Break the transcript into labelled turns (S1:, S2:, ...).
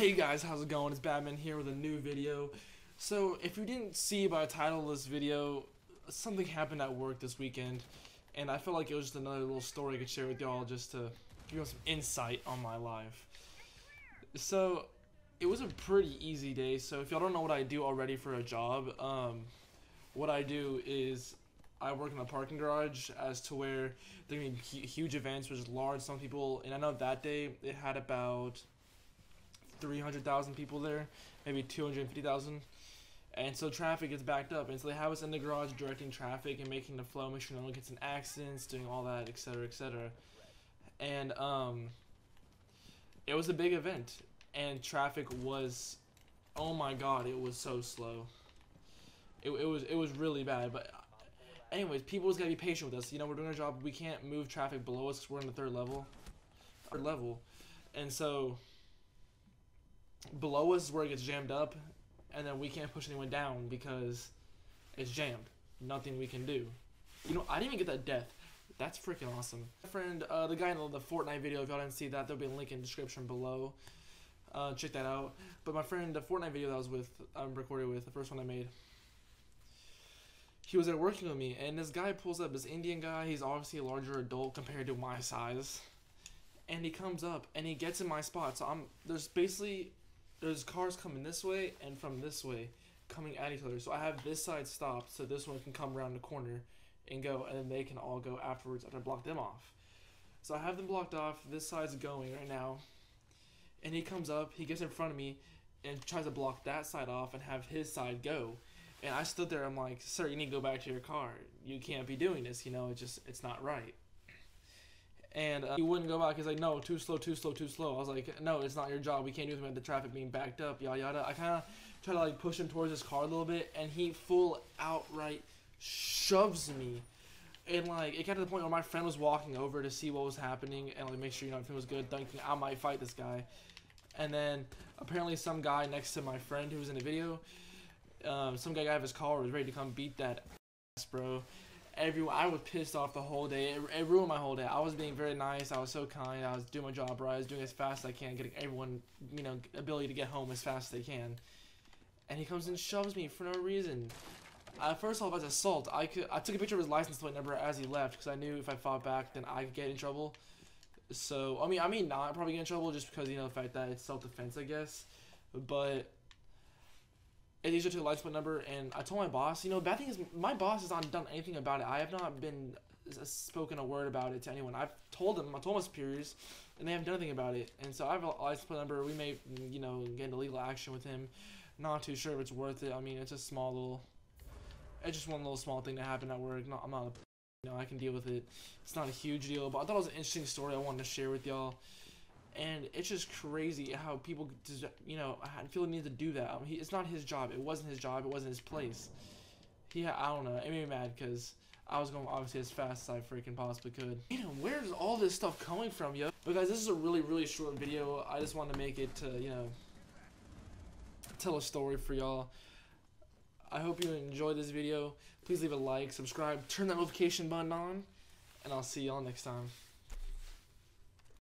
S1: Hey guys, how's it going? It's Batman here with a new video. So, if you didn't see by the title of this video, something happened at work this weekend, and I felt like it was just another little story I could share with y'all just to give you some insight on my life. So, it was a pretty easy day, so if y'all don't know what I do already for a job, um, what I do is I work in a parking garage as to where there can be huge events, which is large, some people, and I know that day it had about 300,000 people there, maybe 250,000. And so traffic gets backed up. And so they have us in the garage directing traffic and making the flow, making sure no one gets in accidents, doing all that, etc., etc. And um, it was a big event. And traffic was, oh my god, it was so slow. It, it was it was really bad. But anyways, people just gotta be patient with us. You know, we're doing our job. We can't move traffic below us we're in the third level. Third level. And so below us is where it gets jammed up, and then we can't push anyone down because it's jammed. Nothing we can do. You know, I didn't even get that death. That's freaking awesome. My friend, uh, the guy in the Fortnite video, if y'all didn't see that, there'll be a link in the description below. Uh, check that out. But my friend, the Fortnite video that I was with, I'm recorded with, the first one I made, he was there working with me, and this guy pulls up, this Indian guy, he's obviously a larger adult compared to my size. And he comes up, and he gets in my spot, so I'm, there's basically there's cars coming this way and from this way coming at each other. So I have this side stopped so this one can come around the corner and go and then they can all go afterwards after I block them off. So I have them blocked off. This side's going right now. And he comes up, he gets in front of me and tries to block that side off and have his side go. And I stood there, I'm like, sir, you need to go back to your car. You can't be doing this, you know, it's just, it's not right and uh, he wouldn't go back. He's like, no, too slow, too slow, too slow. I was like, no, it's not your job. We can't do anything with the traffic being backed up, yada yada. I kind of try to like push him towards his car a little bit, and he full outright shoves me. And like it got to the point where my friend was walking over to see what was happening and like make sure you know everything was good, thinking I might fight this guy. And then apparently some guy next to my friend who was in the video, um, some guy got out of his car was ready to come beat that ass, bro everyone. I was pissed off the whole day. It, it, ruined my whole day. I was being very nice. I was so kind. I was doing my job right. I was doing as fast as I can, getting everyone, you know, ability to get home as fast as they can. And he comes and shoves me for no reason. Uh, first off, as assault, I could I took a picture of his license plate number as he left because I knew if I fought back, then I could get in trouble. So I mean, I mean, not probably get in trouble just because you know the fact that it's self defense, I guess. But and these are to the license plate number. And I told my boss, you know, bad thing is my boss has not done anything about it. I have not been spoken a word about it to anyone. I've told them, I told my superiors, and they haven't done anything about it. And so I have a license plate number. We may, you know, get into legal action with him. Not too sure if it's worth it. I mean, it's a small little, it's just one little small thing that happened at work. Not, I'm not, you know, I can deal with it. It's not a huge deal, but I thought it was an interesting story I wanted to share with y'all and it's just crazy how people, you know, I feel the need to do that. I mean, he, it's not his job. It wasn't his job. It wasn't his place. He, I don't know. It made me mad because I was going obviously as fast as I freaking possibly could. You know, where's all this stuff coming from, yo? But guys, this is a really, really short video. I just wanted to make it to, you know, tell a story for y'all. I hope you enjoyed this video. Please leave a like, subscribe, turn that notification button on, and I'll see y'all next time.